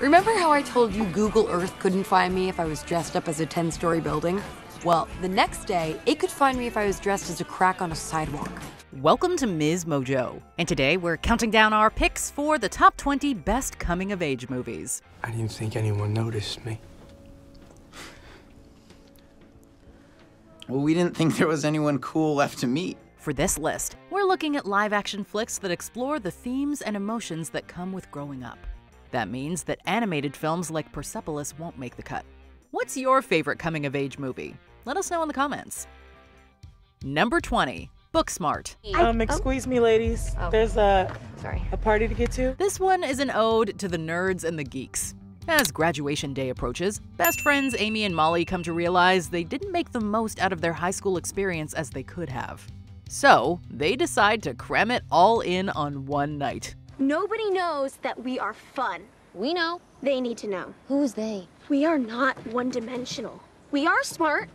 Remember how I told you Google Earth couldn't find me if I was dressed up as a 10 story building? Well, the next day, it could find me if I was dressed as a crack on a sidewalk. Welcome to Ms. Mojo, and today we're counting down our picks for the top 20 best coming of age movies. I didn't think anyone noticed me. Well, we didn't think there was anyone cool left to meet. For this list, we're looking at live action flicks that explore the themes and emotions that come with growing up. That means that animated films like Persepolis won't make the cut. What's your favorite coming of age movie? Let us know in the comments. Number 20, Booksmart. Um, excuse me, ladies. There's a Sorry. a party to get to. This one is an ode to the nerds and the geeks. As graduation day approaches, best friends Amy and Molly come to realize they didn't make the most out of their high school experience as they could have. So, they decide to cram it all in on one night. Nobody knows that we are fun. We know. They need to know. Who's they? We are not one dimensional. We are smart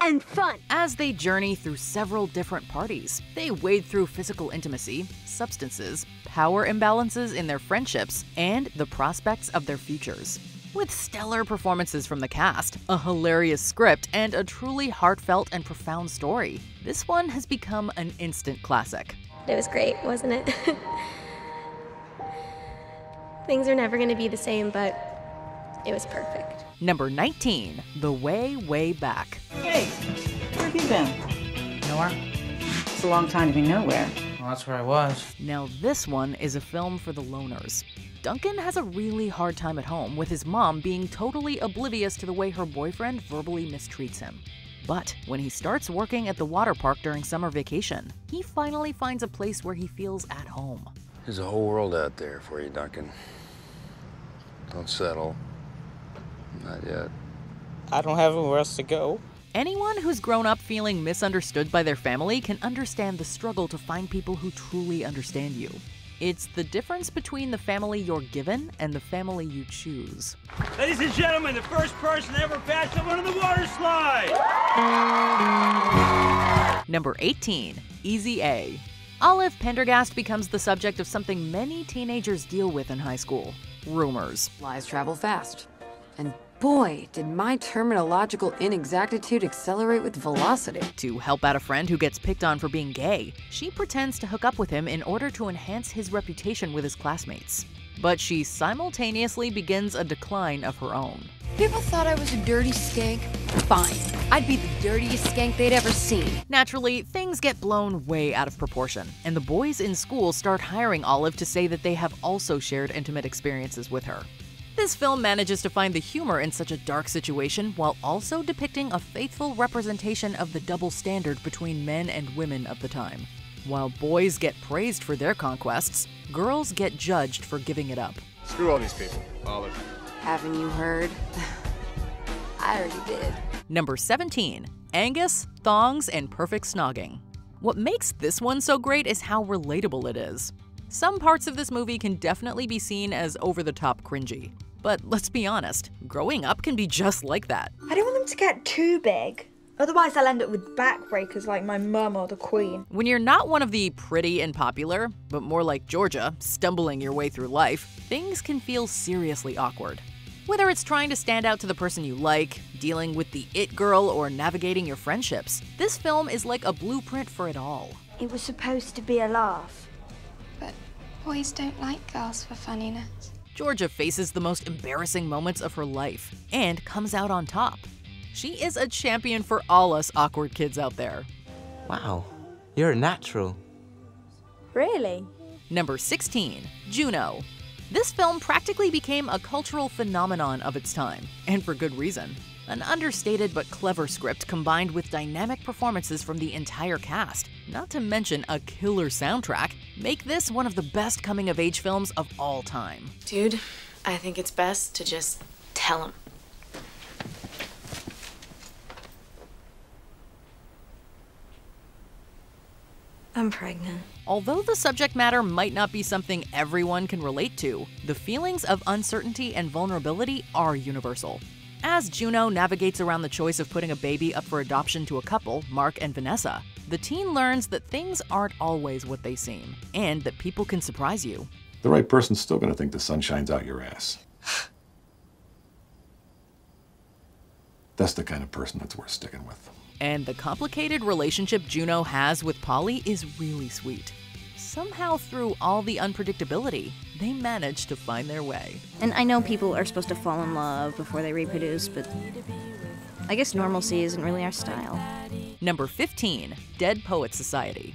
and fun. As they journey through several different parties, they wade through physical intimacy, substances, power imbalances in their friendships, and the prospects of their futures. With stellar performances from the cast, a hilarious script, and a truly heartfelt and profound story, this one has become an instant classic. It was great, wasn't it? Things are never going to be the same, but it was perfect. Number 19, The Way, Way Back. Hey, where have you been? Nowhere. It's a long time to be nowhere. Well, that's where I was. Now, this one is a film for the loners. Duncan has a really hard time at home with his mom being totally oblivious to the way her boyfriend verbally mistreats him. But when he starts working at the water park during summer vacation, he finally finds a place where he feels at home. There's a whole world out there for you, Duncan. Don't settle. Not yet. I don't have anywhere else to go. Anyone who's grown up feeling misunderstood by their family can understand the struggle to find people who truly understand you. It's the difference between the family you're given and the family you choose. Ladies and gentlemen, the first person ever passed someone on the water slide! Number 18, Easy A. Olive Penderghast becomes the subject of something many teenagers deal with in high school rumors. Lies travel fast. And boy, did my terminological inexactitude accelerate with velocity. To help out a friend who gets picked on for being gay, she pretends to hook up with him in order to enhance his reputation with his classmates. But she simultaneously begins a decline of her own. People thought I was a dirty skank. Fine. I'd be the dirtiest skank they'd ever seen. Naturally, things get blown way out of proportion, and the boys in school start hiring Olive to say that they have also shared intimate experiences with her. This film manages to find the humor in such a dark situation while also depicting a faithful representation of the double standard between men and women of the time. While boys get praised for their conquests, girls get judged for giving it up. Screw all these people, Olive. Haven't you heard? I already did. Number 17, Angus, Thongs, and Perfect Snogging. What makes this one so great is how relatable it is. Some parts of this movie can definitely be seen as over the top cringy. But let's be honest, growing up can be just like that. I don't want them to get too big. Otherwise, I'll end up with backbreakers like my mum or the Queen. When you're not one of the pretty and popular, but more like Georgia, stumbling your way through life, things can feel seriously awkward. Whether it's trying to stand out to the person you like, dealing with the it girl, or navigating your friendships, this film is like a blueprint for it all. It was supposed to be a laugh. But boys don't like girls for funniness. Georgia faces the most embarrassing moments of her life and comes out on top. She is a champion for all us awkward kids out there. Wow, you're a natural. Really? Number 16, Juno. This film practically became a cultural phenomenon of its time, and for good reason. An understated but clever script combined with dynamic performances from the entire cast, not to mention a killer soundtrack, make this one of the best coming of age films of all time. Dude, I think it's best to just tell him. I'm pregnant. Although the subject matter might not be something everyone can relate to, the feelings of uncertainty and vulnerability are universal. As Juno navigates around the choice of putting a baby up for adoption to a couple, Mark and Vanessa, the teen learns that things aren't always what they seem, and that people can surprise you. The right person's still gonna think the sun shines out your ass. That's the kind of person that's worth sticking with. And the complicated relationship Juno has with Paulie is really sweet. Somehow, through all the unpredictability, they manage to find their way. And I know people are supposed to fall in love before they reproduce, but I guess normalcy isn't really our style. Number 15 Dead Poets Society.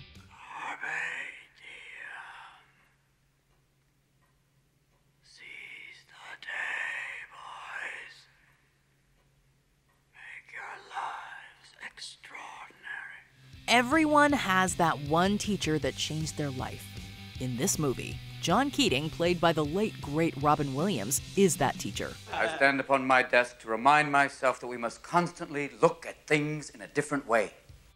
Everyone has that one teacher that changed their life. In this movie, John Keating, played by the late great Robin Williams, is that teacher. I stand upon my desk to remind myself that we must constantly look at things in a different way.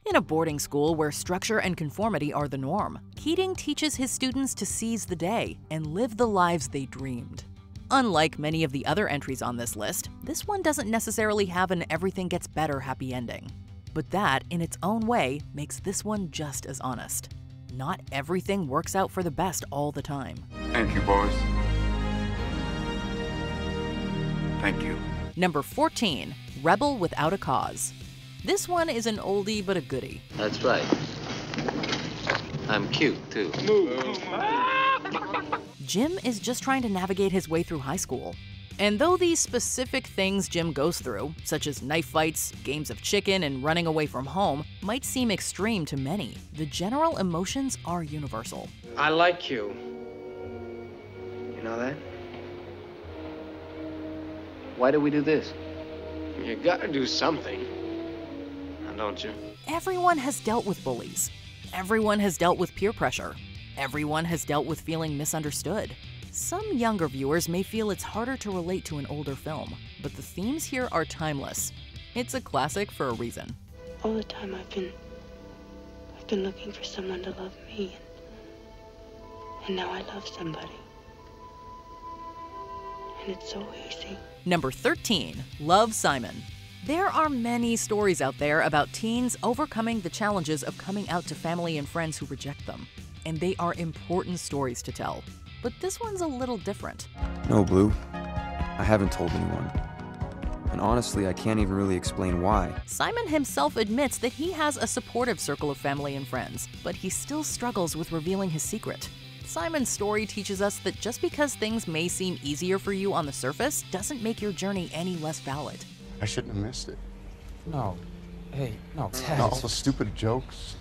In a boarding school where structure and conformity are the norm, Keating teaches his students to seize the day and live the lives they dreamed. Unlike many of the other entries on this list, this one doesn't necessarily have an everything gets better happy ending. But that, in its own way, makes this one just as honest. Not everything works out for the best all the time. Thank you, boys. Thank you. Number 14 Rebel Without a Cause. This one is an oldie but a goodie. That's right. I'm cute, too. Jim is just trying to navigate his way through high school. And though these specific things Jim goes through, such as knife fights, games of chicken, and running away from home, might seem extreme to many, the general emotions are universal. I like you. You know that? Why do we do this? You gotta do something. Don't you? Everyone has dealt with bullies. Everyone has dealt with peer pressure. Everyone has dealt with feeling misunderstood. Some younger viewers may feel it's harder to relate to an older film, but the themes here are timeless. It's a classic for a reason. All the time I've been I've been looking for someone to love me and, and now I love somebody. And it's so easy. Number 13, Love Simon. There are many stories out there about teens overcoming the challenges of coming out to family and friends who reject them. And they are important stories to tell. But this one's a little different. No, Blue. I haven't told anyone. And honestly, I can't even really explain why. Simon himself admits that he has a supportive circle of family and friends, but he still struggles with revealing his secret. Simon's story teaches us that just because things may seem easier for you on the surface doesn't make your journey any less valid. I shouldn't have missed it. No. Hey, no, Ted. all the stupid jokes.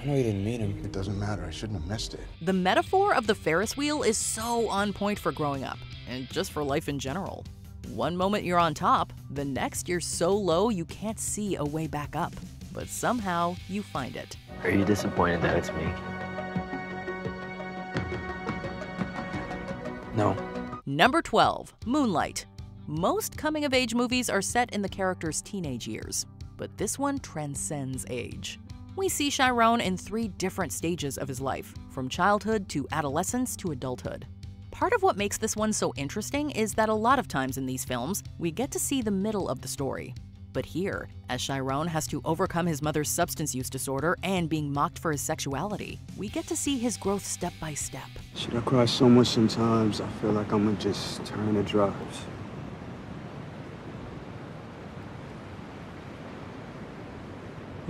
I know you didn't mean them. It doesn't matter. I shouldn't have missed it. The metaphor of the Ferris wheel is so on point for growing up, and just for life in general. One moment you're on top, the next you're so low you can't see a way back up. But somehow you find it. Are you disappointed that it's me? No. Number 12, Moonlight. Most coming of age movies are set in the character's teenage years, but this one transcends age. We see Chiron in three different stages of his life, from childhood to adolescence to adulthood. Part of what makes this one so interesting is that a lot of times in these films, we get to see the middle of the story. But here, as Chiron has to overcome his mother's substance use disorder and being mocked for his sexuality, we get to see his growth step by step. Should I cry so much sometimes? I feel like I'm gonna just turn to drugs.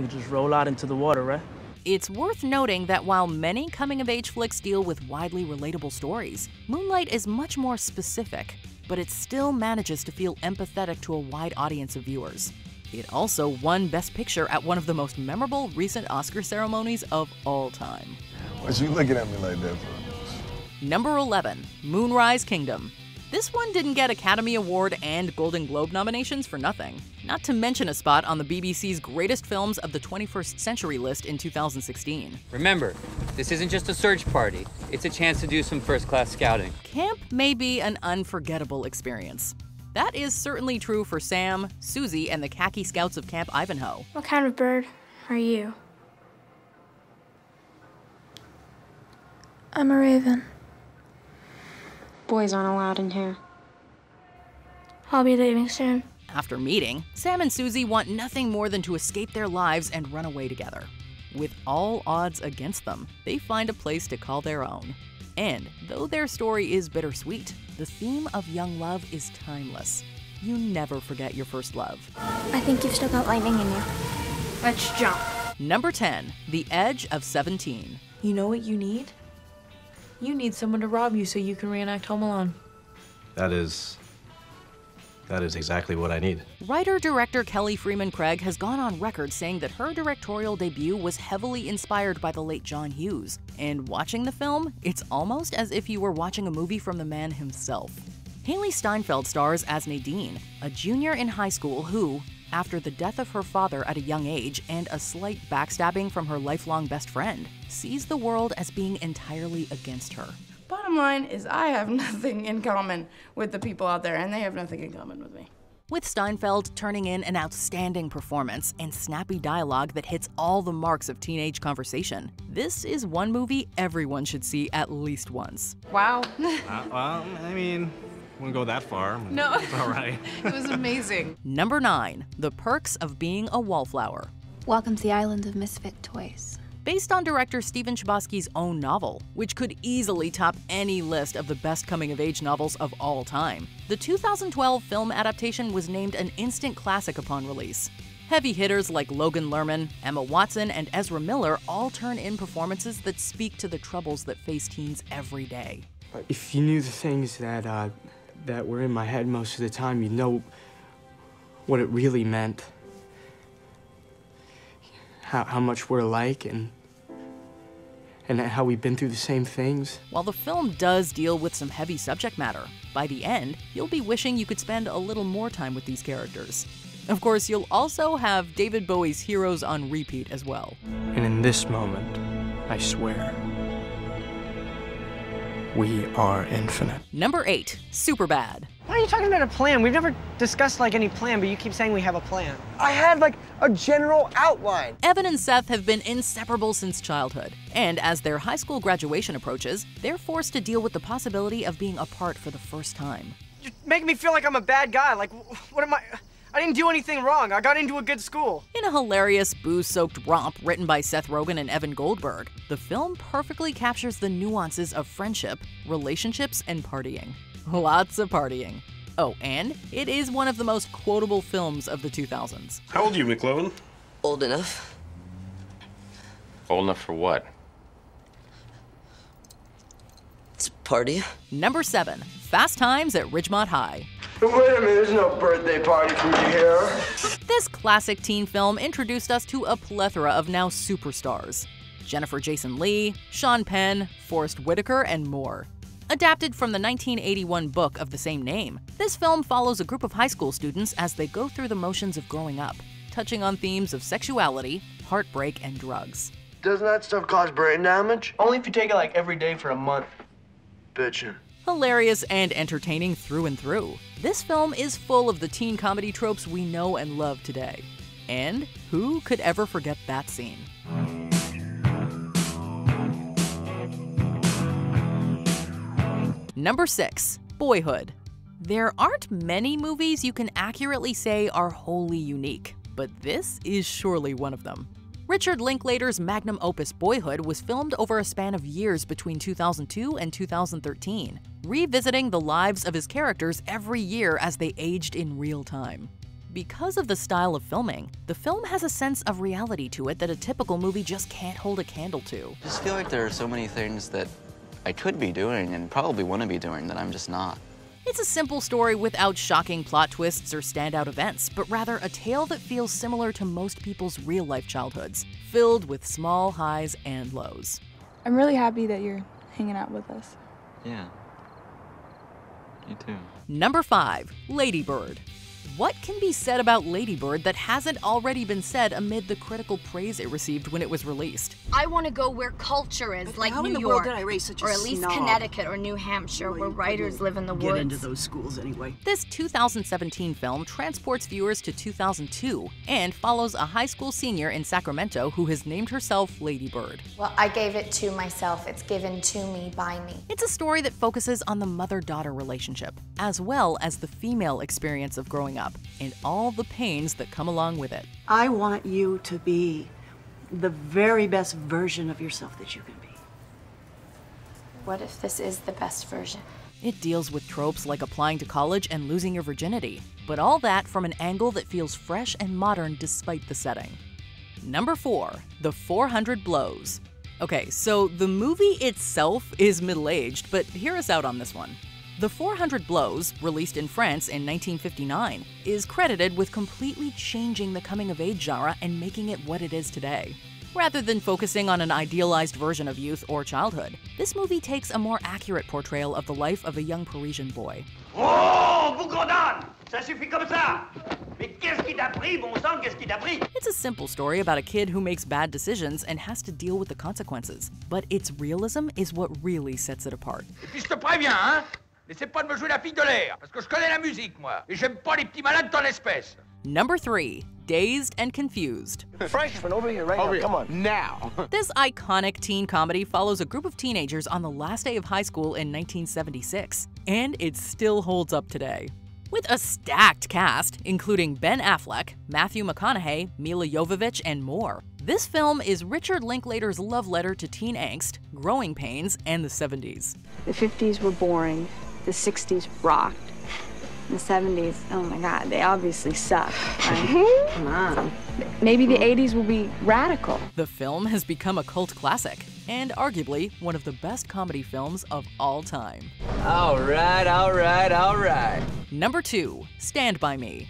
You just roll out into the water, right? It's worth noting that while many coming of age flicks deal with widely relatable stories, Moonlight is much more specific, but it still manages to feel empathetic to a wide audience of viewers. It also won Best Picture at one of the most memorable recent Oscar ceremonies of all time. Why's you looking at me like that Number 11, Moonrise Kingdom. This one didn't get Academy Award and Golden Globe nominations for nothing, not to mention a spot on the BBC's Greatest Films of the 21st Century list in 2016. Remember, this isn't just a search party, it's a chance to do some first class scouting. Camp may be an unforgettable experience. That is certainly true for Sam, Suzy, and the khaki scouts of Camp Ivanhoe. What kind of bird are you? I'm a raven. Boys aren't allowed in here. I'll be leaving soon. After meeting, Sam and Suzy want nothing more than to escape their lives and run away together. With all odds against them, they find a place to call their own. And though their story is bittersweet, the theme of young love is timeless. you never forget your first love. I think you've still got lightning in you. Let's jump. Number 10, The Edge of 17. You know what you need? You need someone to rob you so you can reenact Home Alone. That is. That is exactly what I need. Writer director Kelly Fremon Craig has gone on record saying that her directorial debut was heavily inspired by the late John Hughes. And watching the film, it's almost as if you were watching a movie from the man himself. Hailee Steinfeld stars as Nadine, a junior in high school who, after the death of her father at a young age and a slight backstabbing from her lifelong best friend, sees the world as being entirely against her. Bottom line is, I have nothing in common with the people out there, and they have nothing in common with me. With Steinfeld turning in an outstanding performance and snappy dialogue that hits all the marks of teenage conversation, this is one movie everyone should see at least once. Wow. uh, well, I mean, wouldn't go that far. No. It's all right. it was amazing. Number 9. The Perks of Being a Wallflower. Welcome to the island of misfit toys. Based on director Stephen Chbosky's own novel, which could easily top any list of the best coming of age novels of all time, the 2012 film adaptation was named an instant classic upon release. Heavy hitters like Logan Lerman, Emma Watson, and Ezra Miller all turn in performances that speak to the troubles that face teens every day. If you knew the things that uh, that were in my head most of the time, you'd know what it really meant. How, how much we're alike and and how we've been through the same things. While the film does deal with some heavy subject matter, by the end, you'll be wishing you could spend a little more time with these characters. Of course, you'll also have David Bowie's Heroes on repeat as well. And in this moment, I swear, we are infinite. Number 8, Superbad. Why are you talking about a plan? We've never discussed like any plan, but you keep saying we have a plan. I had like a general outline. Evan and Seth have been inseparable since childhood, and as their high school graduation approaches, they're forced to deal with the possibility of being apart for the first time. You're making me feel like I'm a bad guy. Like, what am I? I didn't do anything wrong. I got into a good school. In a hilarious, booze soaked romp written by Seth Rogen and Evan Goldberg, the film perfectly captures the nuances of friendship, relationships, and partying. Lots of partying. Oh, and it is one of the most quotable films of the 2000s. How old are you, McLovin? Old enough. Old enough for what? It's a party. Number 7 Fast Times at Ridgemont High. Wait a minute, there's no birthday party for me here. This classic teen film introduced us to a plethora of now superstars Jennifer Jason Leigh, Sean Penn, Forest Whitaker, and more. Adapted from the 1981 book of the same name, this film follows a group of high school students as they go through the motions of growing up, touching on themes of sexuality, heartbreak, and drugs. Doesn't that stuff cause brain damage? Only if you take it like every day for a month. Hilarious and entertaining through and through, this film is full of the teen comedy tropes we know and love today. And who could ever forget that scene? Number 6. Boyhood. There aren't many movies you can accurately say are wholly unique, but this is surely one of them. Richard Linklater's magnum opus Boyhood was filmed over a span of years between 2002 and 2013, revisiting the lives of his characters every year as they aged in real time. Because of the style of filming, the film has a sense of reality to it that a typical movie just can't hold a candle to. I just feel like there are so many things that I could be doing and probably want to be doing that I'm just not. It's a simple story without shocking plot twists or standout events, but rather a tale that feels similar to most people's real life childhoods, filled with small highs and lows. I'm really happy that you're hanging out with us. Yeah. You too. Number 5. Lady Bird. What can be said about Lady Bird that hasn't already been said amid the critical praise it received when it was released? I want to go where culture is, like how New in the York, world did I raise such or at least snob? Connecticut or New Hampshire, where writers live in the Get woods. into those schools anyway. This 2017 film transports viewers to 2002 and follows a high school senior in Sacramento who has named herself Lady Bird. Well, I gave it to myself. It's given to me by me. It's a story that focuses on the mother daughter relationship, as well as the female experience of growing up and all the pains that come along with it. I want you to be the very best version of yourself that you can be. What if this is the best version? It deals with tropes like applying to college and losing your virginity, but all that from an angle that feels fresh and modern despite the setting. Number 4. The 400 Blows. Okay, so the movie itself is middle aged, but hear us out on this one. The 400 Blows, released in France in 1959, is credited with completely changing the coming of age genre and making it what it is today. Rather than focusing on an idealized version of youth or childhood, this movie takes a more accurate portrayal of the life of a young Parisian boy. Oh, Ça suffit comme ça Mais qu'est-ce qui t'a pris, bon qu'est-ce qui t'a pris It's a simple story about a kid who makes bad decisions and has to deal with the consequences, but its realism is what really sets it apart. Et puis je te préviens, hein N'essaie pas de me jouer la fille de l'air, parce que je connais la musique, moi. Et j'aime pas les petits malades de ton espèce. Number 3. Dazed and Confused. Freshman, over here right Over now. here. Come on. Now. This iconic teen comedy follows a group of teenagers on the last day of high school in 1976, and it still holds up today. With a stacked cast, including Ben Affleck, Matthew McConaughey, Milla Jovovich, and more, this film is Richard Linklater's love letter to teen angst, growing pains, and the 70s. The 50s were boring, the 60s rocked. The 70s, oh my god, they obviously suck. Right? Come on. Maybe the 80s will be radical. The film has become a cult classic, and arguably one of the best comedy films of all time. All right, all right, all right. Number 2. Stand By Me.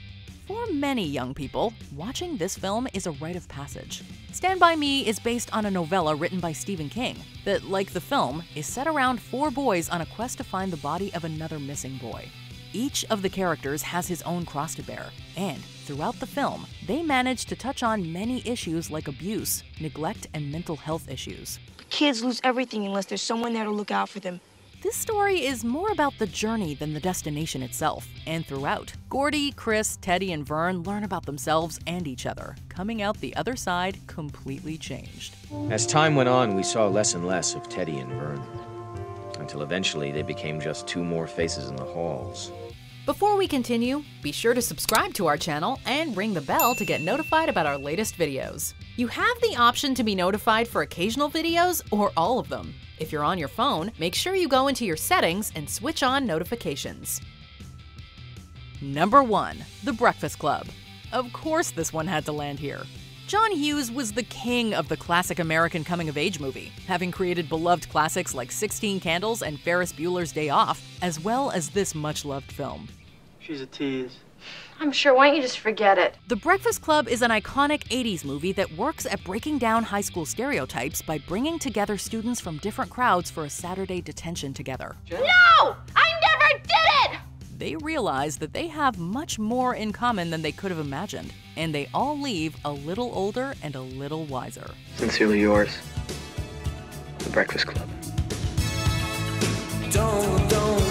For many young people, watching this film is a rite of passage. Stand By Me is based on a novella written by Stephen King that, like the film, is set around four boys on a quest to find the body of another missing boy. Each of the characters has his own cross to bear, and throughout the film, they manage to touch on many issues like abuse, neglect, and mental health issues. Kids lose everything unless there's someone there to look out for them. This story is more about the journey than the destination itself, and throughout, Gordie, Chris, Teddy, and Vern learn about themselves and each other, coming out the other side completely changed. As time went on, we saw less and less of Teddy and Vern, until eventually they became just two more faces in the halls. Before we continue, be sure to subscribe to our channel and ring the bell to get notified about our latest videos. You have the option to be notified for occasional videos or all of them. If you're on your phone, make sure you go into your settings and switch on notifications. Number 1. The Breakfast Club. Of course this one had to land here. John Hughes was the king of the classic American coming of age movie, having created beloved classics like 16 Candles and Ferris Bueller's Day Off, as well as this much loved film. She's a tease. I'm sure. Why don't you just forget it? The Breakfast Club is an iconic 80s movie that works at breaking down high school stereotypes by bringing together students from different crowds for a Saturday detention together. No! I never did it! They realize that they have much more in common than they could have imagined, and they all leave a little older and a little wiser. Sincerely yours, The Breakfast Club. Don't, don't, don't,